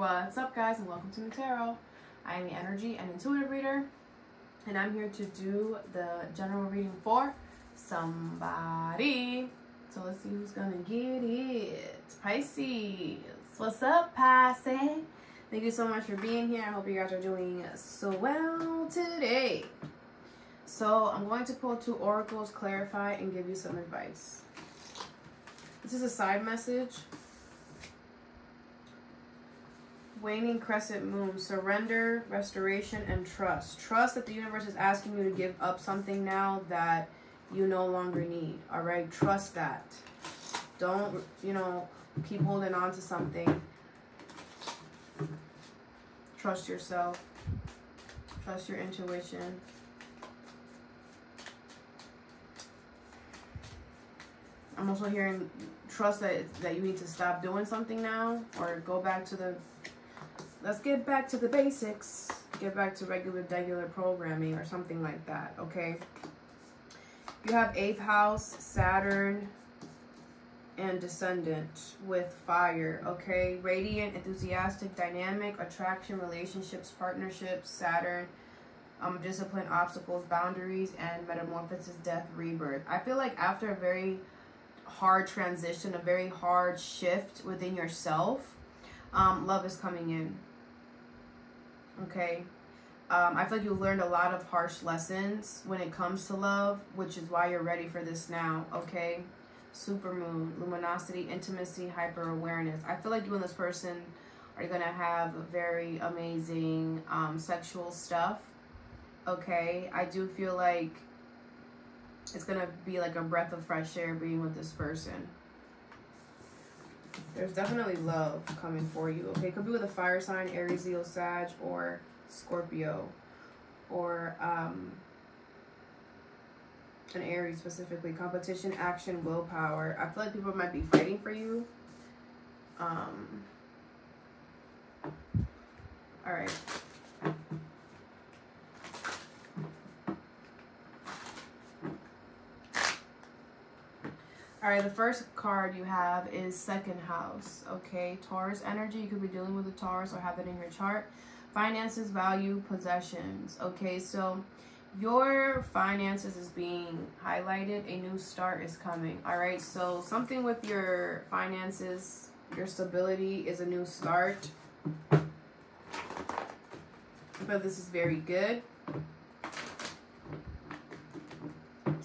What's up, guys, and welcome to Tarot. I am the energy and intuitive reader, and I'm here to do the general reading for somebody. So let's see who's gonna get it. Pisces. What's up, Pisces? Thank you so much for being here. I hope you guys are doing so well today. So I'm going to pull two oracles, clarify, and give you some advice. This is a side message. Waning crescent moon, surrender, restoration, and trust. Trust that the universe is asking you to give up something now that you no longer need. All right, trust that. Don't, you know, keep holding on to something. Trust yourself. Trust your intuition. I'm also hearing trust that that you need to stop doing something now or go back to the let's get back to the basics. Get back to regular regular programming or something like that, okay? You have 8th house, Saturn, and Descendant with fire, okay? Radiant, enthusiastic, dynamic, attraction, relationships, partnerships, Saturn, um, discipline, obstacles, boundaries, and metamorphosis, death, rebirth. I feel like after a very hard transition, a very hard shift within yourself, um, love is coming in. Okay. Um, I feel like you learned a lot of harsh lessons when it comes to love, which is why you're ready for this now. Okay. Super moon, luminosity, intimacy, hyper awareness. I feel like you and this person are to have very amazing um, sexual stuff. Okay. I do feel like it's to be like a breath of fresh air being with this person. There's definitely love coming for you. Okay, could be with a fire sign, Aries, Leo, Sag, or Scorpio, or um, an Aries specifically. Competition, action, willpower. I feel like people might be fighting for you. Um. All right. All right, the first card you have is second house, okay? Taurus energy, you could be dealing with a Taurus or have it in your chart. Finances, value, possessions, okay? So your finances is being highlighted. A new start is coming, all right? So something with your finances, your stability is a new start. But this is very good.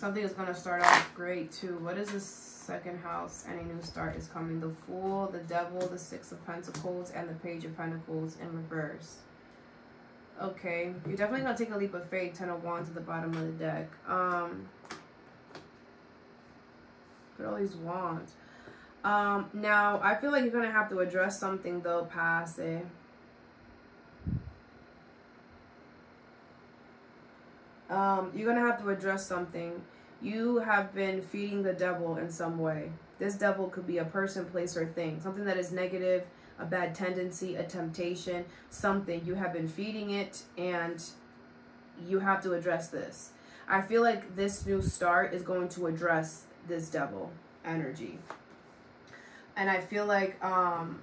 Something is going to start off great too. What is this second house Any new start is coming? The Fool, the Devil, the Six of Pentacles, and the Page of Pentacles in reverse. Okay, you're definitely going to take a leap of faith. Ten of Wands at the bottom of the deck. Um, Look at all these wands. Um, now, I feel like you're going to have to address something, though, past it. Um, you're going to have to address something. You have been feeding the devil in some way. This devil could be a person, place, or thing. Something that is negative, a bad tendency, a temptation, something. You have been feeding it and you have to address this. I feel like this new start is going to address this devil energy. And I feel like um,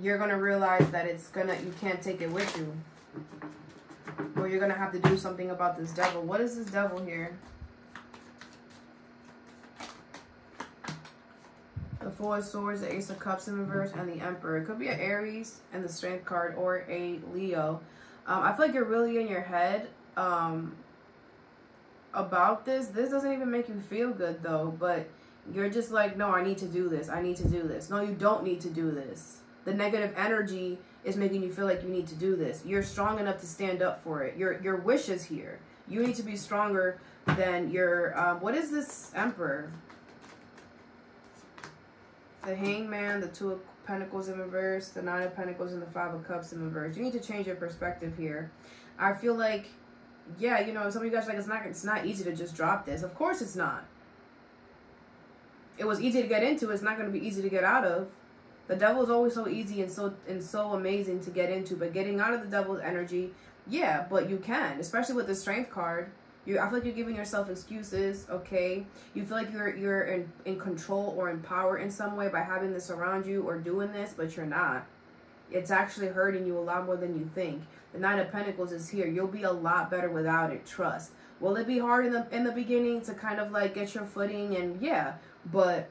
you're going to realize that it's going to, you can't take it with you you're gonna have to do something about this devil. What is this devil here? The Four of Swords, the Ace of Cups in reverse, and the Emperor. It could be an Aries and the Strength card, or a Leo. Um, I feel like you're really in your head um, about this. This doesn't even make you feel good, though. But you're just like, no, I need to do this. I need to do this. No, you don't need to do this. The negative energy is making you feel like you need to do this. You're strong enough to stand up for it. Your your wish is here. You need to be stronger than your um, what is this emperor? The hangman, the two of pentacles in reverse, the nine of pentacles, and the five of cups in reverse. You need to change your perspective here. I feel like, yeah, you know, some of you guys like it's not it's not easy to just drop this. Of course it's not. It was easy to get into. It's not going to be easy to get out of. The devil is always so easy and so and so amazing to get into, but getting out of the devil's energy, yeah, but you can, especially with the strength card. You, I feel like you're giving yourself excuses, okay? You feel like you're you're in, in control or in power in some way by having this around you or doing this, but you're not. It's actually hurting you a lot more than you think. The Nine of Pentacles is here. You'll be a lot better without it. Trust. Will it be hard in the in the beginning to kind of like get your footing and yeah, but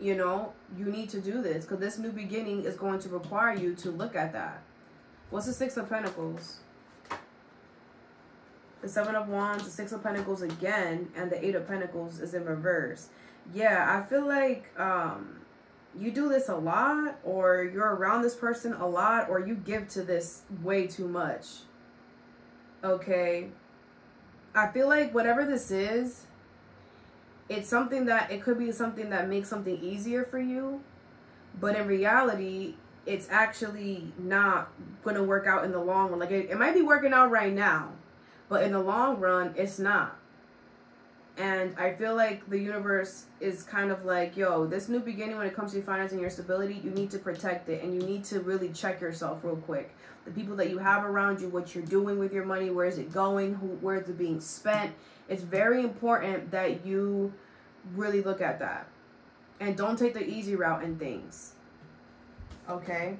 you know, you need to do this because this new beginning is going to require you to look at that. What's the Six of Pentacles? The Seven of Wands, the Six of Pentacles again, and the Eight of Pentacles is in reverse. Yeah, I feel like um, you do this a lot, or you're around this person a lot, or you give to this way too much. Okay? I feel like whatever this is, it's something that it could be something that makes something easier for you, but in reality, it's actually not going to work out in the long run. Like it, it might be working out right now, but in the long run, it's not. And I feel like the universe is kind of like, yo, this new beginning when it comes to your financing your stability, you need to protect it and you need to really check yourself real quick. The people that you have around you, what you're doing with your money, where is it going, who, where is it being spent. It's very important that you really look at that. And don't take the easy route in things. Okay?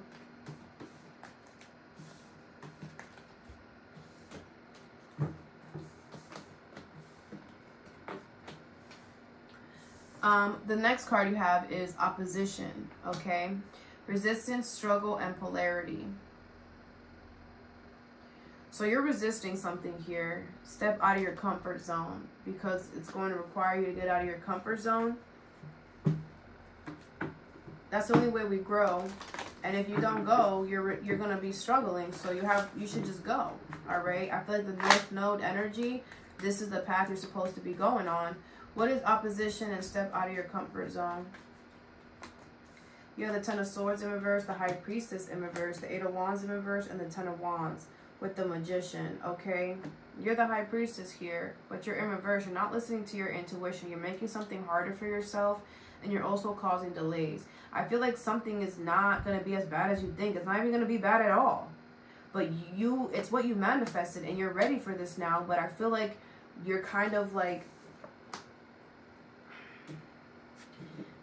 Um, the next card you have is opposition, okay? Resistance, struggle, and polarity. So you're resisting something here. Step out of your comfort zone because it's going to require you to get out of your comfort zone. That's the only way we grow. And if you don't go, you're you're gonna be struggling. So you have you should just go. All right. I feel like the North Node energy. This is the path you're supposed to be going on. What is opposition and step out of your comfort zone? You have the Ten of Swords in reverse, the High Priestess in reverse, the Eight of Wands in reverse, and the Ten of Wands with the Magician, okay? You're the High Priestess here, but you're in reverse. You're not listening to your intuition. You're making something harder for yourself, and you're also causing delays. I feel like something is not going to be as bad as you think. It's not even going to be bad at all. But you, it's what you manifested, and you're ready for this now, but I feel like you're kind of like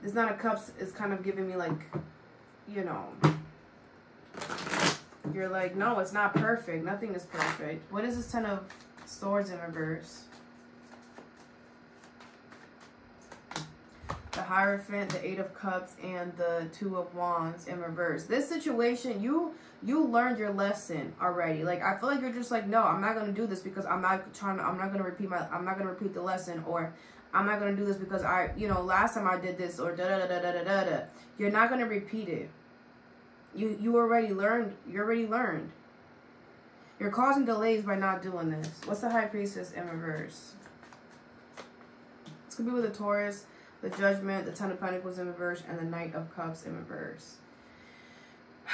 This Knight of Cups is kind of giving me like, you know, you're like, no, it's not perfect. Nothing is perfect. What is this Ten of Swords in reverse? The Hierophant, the Eight of Cups, and the Two of Wands in reverse. This situation, you you learned your lesson already. Like I feel like you're just like, no, I'm not gonna do this because I'm not trying to. I'm not gonna repeat my. I'm not gonna repeat the lesson, or I'm not gonna do this because I, you know, last time I did this or da da da da da da da. You're not gonna repeat it. You you already learned. You already learned. You're causing delays by not doing this. What's the High Priestess in reverse? It's gonna be with the Tower, the Judgment, the Ten of Pentacles in reverse, and the Knight of Cups in reverse.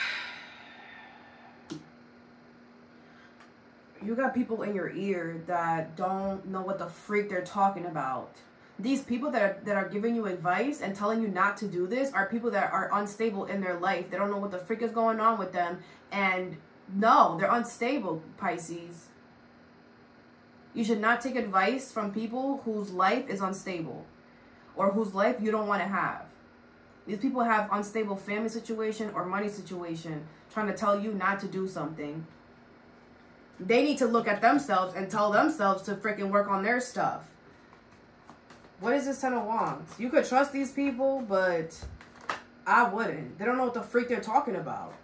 You got people in your ear that don't know what the freak they're talking about these people that are, that are giving you advice and telling you not to do this are people that are unstable in their life. They don't know what the freak is going on with them. And no, they're unstable, Pisces. You should not take advice from people whose life is unstable or whose life you don't want to have. These people have unstable family situation or money situation trying to tell you not to do something. They need to look at themselves and tell themselves to freaking work on their stuff. What is this Ten of Wands? You could trust these people, but I wouldn't. They don't know what the freak they're talking about.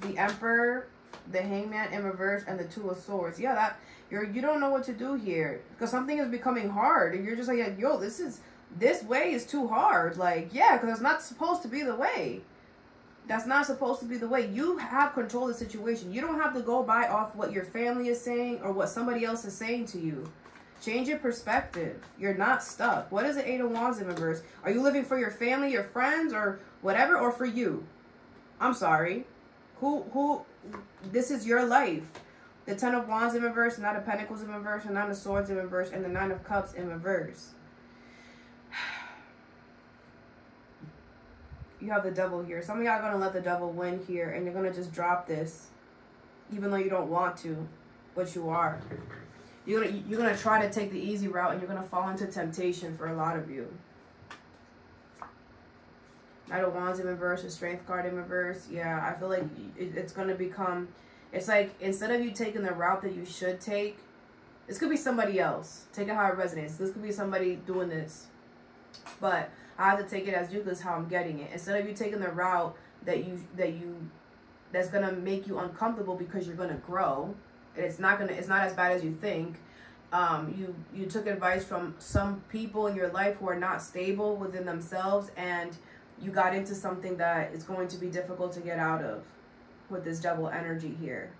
The Emperor, the Hangman in reverse, and the Two of Swords. Yeah, that you're you don't know what to do here because something is becoming hard, and you're just like, yo, this is this way is too hard. Like, yeah, because it's not supposed to be the way. That's not supposed to be the way. You have control of the situation. You don't have to go by off what your family is saying or what somebody else is saying to you. Change your perspective. You're not stuck. What is the Eight of Wands in reverse? Are you living for your family, your friends, or whatever, or for you? I'm sorry. Who, who, this is your life. The Ten of Wands in reverse, Nine of Pentacles in reverse, and Nine of Swords in reverse, and the Nine of Cups in reverse. You have the devil here. Some of y'all going to let the devil win here, and you're going to just drop this, even though you don't want to. but you are. You're gonna you're gonna try to take the easy route, and you're gonna fall into temptation for a lot of you. Knight of Wands in reverse, a Strength card in reverse. Yeah, I feel like it, it's gonna become. It's like instead of you taking the route that you should take, this could be somebody else. Take it how it resonates. This could be somebody doing this, but I have to take it as you because how I'm getting it. Instead of you taking the route that you that you that's gonna make you uncomfortable because you're gonna grow, and it's not gonna it's not as bad as you think. Um, you you took advice from some people in your life who are not stable within themselves, and you got into something that is going to be difficult to get out of with this devil energy here.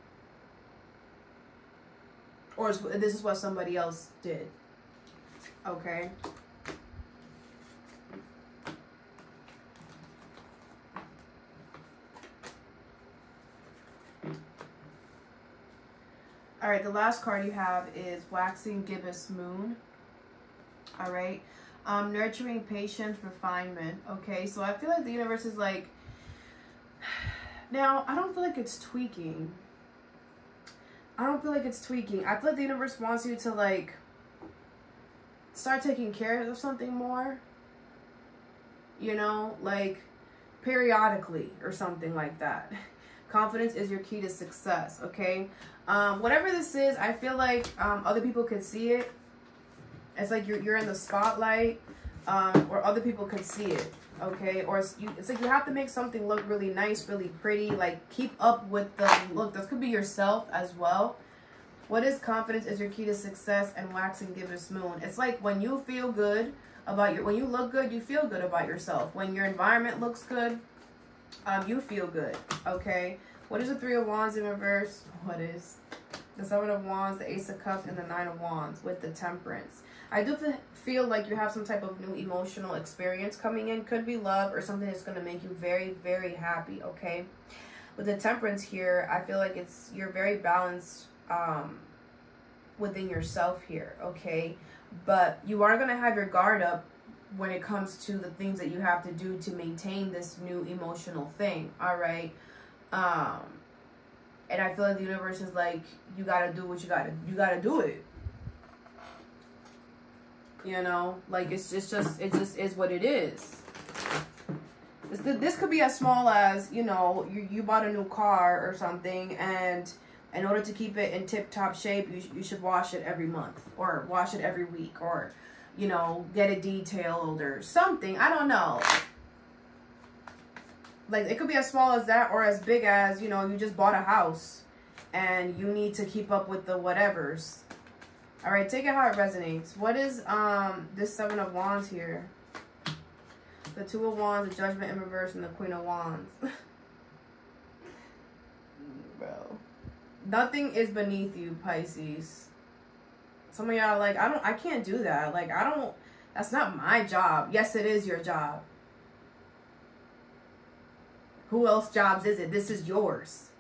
Or this is what somebody else did. Okay. All right, the last card you have is Waxing Gibbous Moon. All right. Um, nurturing patience, refinement. Okay, so I feel like the universe is like, now I don't feel like it's tweaking. I don't feel like it's tweaking. I feel like the universe wants you to like start taking care of something more. You know, like periodically or something like that. Confidence is your key to success, okay? Um, whatever this is, I feel like um, other people can see it. It's like you're, you're in the spotlight um, or other people can see it, okay? Or it's, you, it's like you have to make something look really nice, really pretty. Like keep up with the look. This could be yourself as well. What is confidence is your key to success and waxing gibbous moon. It's like when you feel good about your, when you look good, you feel good about yourself. When your environment looks good, um, you feel good, okay? What is the Three of Wands in reverse? What is the Seven of Wands, the Ace of Cups, and the Nine of Wands with the Temperance? I do feel like you have some type of new emotional experience coming in. Could be love or something that's going to make you very, very happy, okay? With the Temperance here, I feel like it's you're very balanced um, within yourself here, okay? But you are going to have your guard up when it comes to the things that you have to do to maintain this new emotional thing, all right? Um, and I feel like the universe is like, you gotta do what you gotta, you gotta do it. You know, like it's just, just it just is what it is. This, this could be as small as you know, you you bought a new car or something, and in order to keep it in tip top shape, you you should wash it every month or wash it every week or you know, get it detailed or something. I don't know. Like it could be as small as that or as big as you know you just bought a house and you need to keep up with the whatevers. All right take it how it resonates. What is um this seven of wands here? The two of wands the judgment in reverse and the queen of wands. Bro. Nothing is beneath you pisces some of y'all like i don't i can't do that like i don't that's not my job yes it is your job who else jobs is it? This is yours.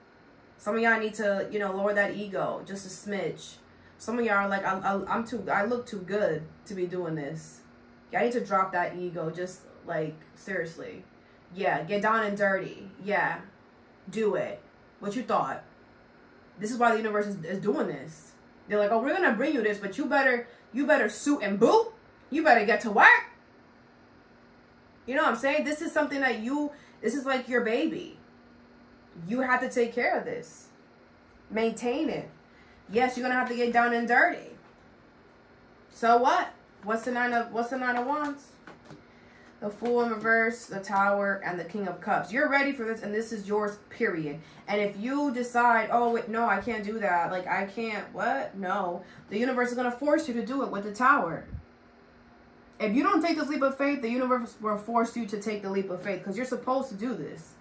Some of y'all need to, you know, lower that ego just a smidge. Some of y'all are like, I, I, I'm too, I look too good to be doing this. Y'all need to drop that ego. Just like, seriously. Yeah, get down and dirty. Yeah, do it. What you thought? This is why the universe is, is doing this. They're like, oh, we're gonna bring you this, but you better, you better suit and boot. You better get to work. You know what I'm saying? This is something that you this is like your baby. You have to take care of this. Maintain it. Yes, you're gonna have to get down and dirty. So what? What's the nine of what's the nine of wands? The Fool in reverse, the Tower, and the King of Cups. You're ready for this, and this is yours, period. And if you decide, oh, wait, no, I can't do that. Like, I can't, what? No. The universe is going to force you to do it with the Tower. If you don't take this leap of faith, the universe will force you to take the leap of faith because you're supposed to do this.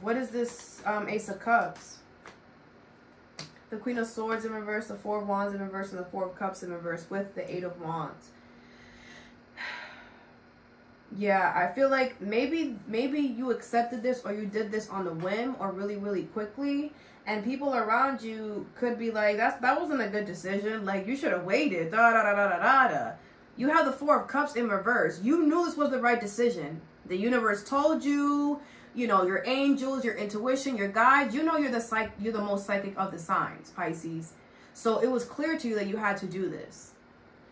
What is this um, Ace of Cups? The Queen of Swords in reverse, the Four of Wands in reverse, and the Four of Cups in reverse with the Eight of Wands. Yeah, I feel like maybe maybe you accepted this or you did this on a whim or really really quickly and people around you could be like, "That's that wasn't a good decision. Like you should have waited." Da da da da da da da. You have the Four of Cups in reverse. You knew this was the right decision. The universe told you. you know, your angels, your intuition, your guides. You know you're the psych you're the most psychic of the signs, Pisces. So it was clear to you that you had to do this.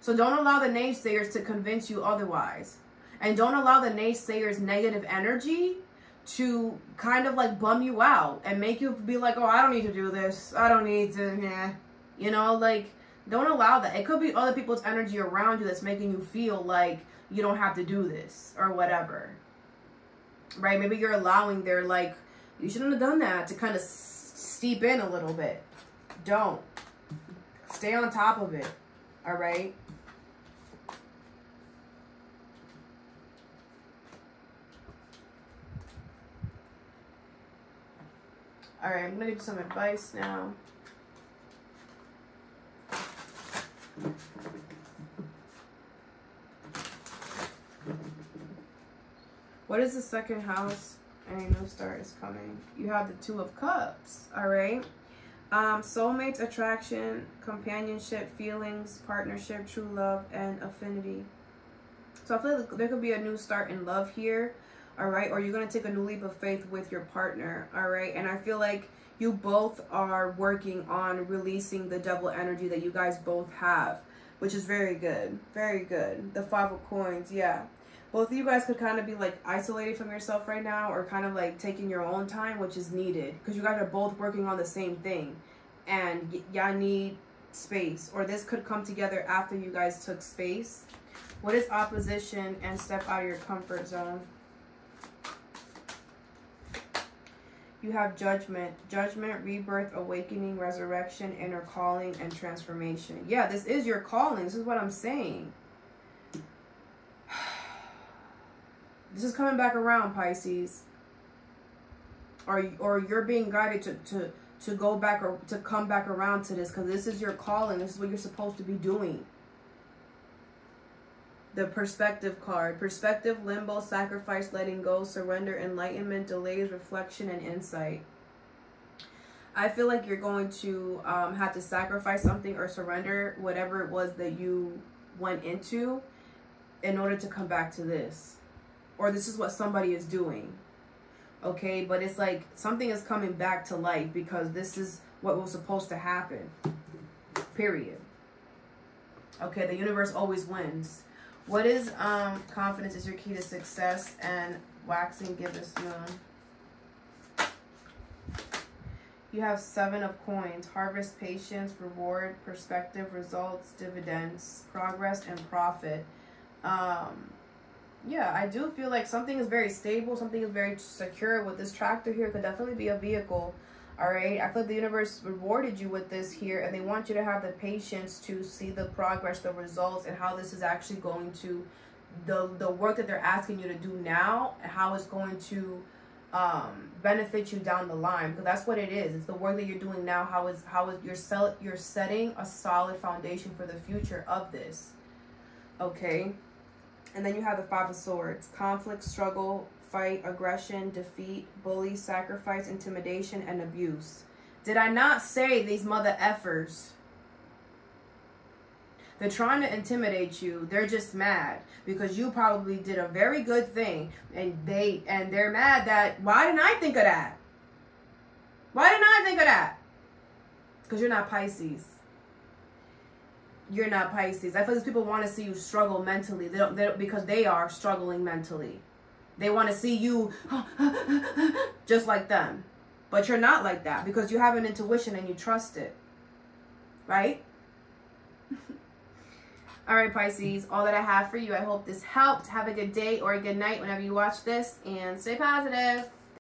So don't allow the naysayers to convince you otherwise. And don't allow the naysayers' negative energy to kind of like bum you out and make you be like, oh, I don't need to do this. I don't need to, yeah. You know, like, don't allow that. It could be other people's energy around you that's making you feel like you don't have to do this or whatever. Right? Maybe you're allowing their, like, you shouldn't have done that to kind of steep in a little bit. Don't. Stay on top of it. All right? All right, I'm gonna give you some advice now. What is the second house? Any new start is coming. You have the Two of Cups. All right. Um, soulmates, attraction, companionship, feelings, partnership, true love, and affinity. So I feel like there could be a new start in love here all right or you're going to take a new leap of faith with your partner all right? And i feel like you both are working on releasing the devil energy that you guys both have which is very good very good. The five of coins yeah. Both of you guys could kind of be like isolated from yourself right now or kind of like taking your own time which is needed because you guys are both working on the same thing. And y'all need space or this could come together after you guys took space. What is opposition and step out of your comfort zone You have judgment, judgment, rebirth, awakening, resurrection, inner calling, and transformation. Yeah, this is your calling. This is what I'm saying. This is coming back around, Pisces. Or, or you're being guided to, to, to go back or to come back around to this because this is your calling. This is what you're supposed to be doing the perspective card. Perspective, limbo, sacrifice, letting go, surrender, enlightenment, delays, reflection, and insight. I feel like you're going to um, have to sacrifice something or surrender whatever it was that you went into in order to come back to this. Or this is what somebody is doing. Okay, but it's like something is coming back to life because this is what was supposed to happen. Period. Okay, the universe always wins. What is um confidence is your key to success and waxing gibbous moon? You have seven of coins, harvest, patience, reward, perspective, results, dividends, progress, and profit. Um, yeah, I do feel like something is very stable, something is very secure with this tractor here. Could definitely be a vehicle all right. I feel the universe rewarded you with this here, and they want you to have the patience to see the progress, the results, and how this is actually going to the the work that they're asking you to do now, and how it's going to um, benefit you down the line. Because that's what it is. It's the work that you're doing now. How is how is you're you're setting a solid foundation for the future of this. Okay. And then you have the Five of Swords. Conflict, struggle, fight, aggression, defeat, bully, sacrifice, intimidation, and abuse. Did I not say these mother effers? They're trying to intimidate you. They're just mad because you probably did a very good thing and they and they're mad that why didn't I think of that? Why didn't I think of that? Because you're not Pisces. You're not Pisces. I feel like people want to see you struggle mentally. They don't, they don't because they are struggling mentally. They want to see you just like them. But you're not like that because you have an intuition and you trust it. Right? all right, Pisces, all that I have for you. I hope this helped. Have a good day or a good night whenever you watch this and stay positive.